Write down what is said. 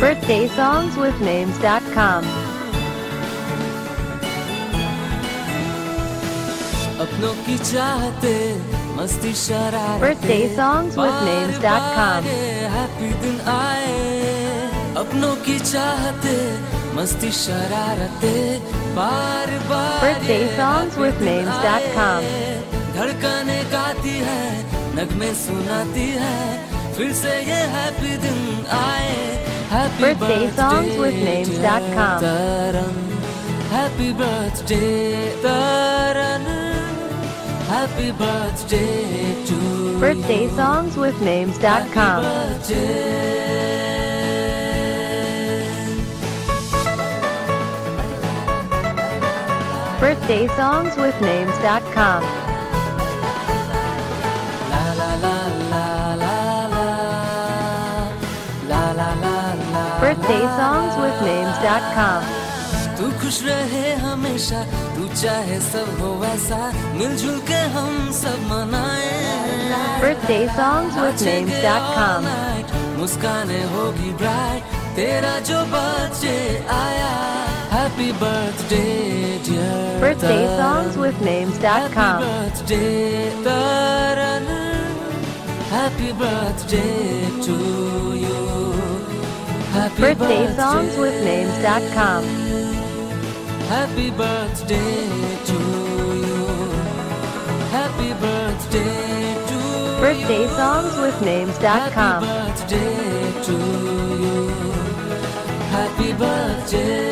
Birthday songs with names.com. मस्ती शरारत birthdaysongwithnames.com happy दिन आए। अपनों की चाहते मस्ती शरारते बार बार Birthday songs with names.com. धड़कने गाती है नगमे सुनाती है फिर से ये हैप्पी दिन आए happy Birthday songs with names.com. Taran happy birthday Taran happy birthday to Birthday with names.com. तू खुश रहे हमेशा तू चाहे सब हो वैसा मिलजुल के हम सब मनाए Birthday songs with names.com. मुस्काने होगी ब्राइट तेरा जो बर्थडे आया Birthday songs with names.com. birthday Taran Happy birthday to you. Happy Birthday songs with names.com. Happy birthday to you. Happy birthday to Birthday you. songs with Happy names.com. birthday to you. Happy birthday